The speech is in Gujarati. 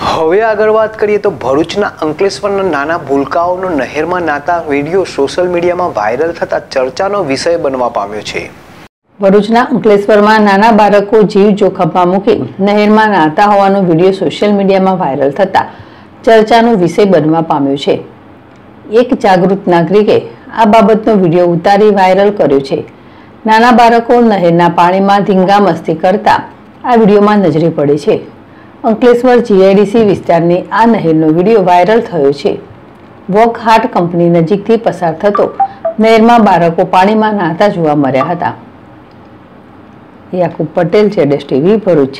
હવે આગળ વાત કરીએ તો ભરૂચના અંકલેશ્વરના નાના ભૂલકાઓનો નહેરમાં નાતા વીડિયો સોશિયલ મીડિયામાં વાયરલ થતા ચર્ચાનો વિષય બનવા પામ્યો છે. ભરૂચના અંકલેશ્વરમાં નાના બાળકો જીવ જોખમમાં મૂકી નહેરમાં નાહતા હોવાનો વીડિયો સોશિયલ મીડિયામાં વાયરલ થતા ચર્ચાનો વિષય બનવા પામ્યો છે. એક જાગૃત નાગરિકે આ બાબતનો વીડિયો ઉતારી વાયરલ કર્યો છે. નાના બાળકો નહેરના પાણીમાં ધીંગા મસ્તી કરતા આ વિડીયોમાં નજરે પડે છે. અંકલેશ્વર જીઆઈડીસી વિસ્તારની આ નહેરનો વીડિયો વાયરલ થયો છે. વોક હાર્ટ કંપની નજીકથી પસાર થતો નહેરમાં બાળકો પાણીમાં નાહતા જોવા મળ્યા હતા. યાકુબ પટેલ, જેડેશ ટીવી ભરૂચ.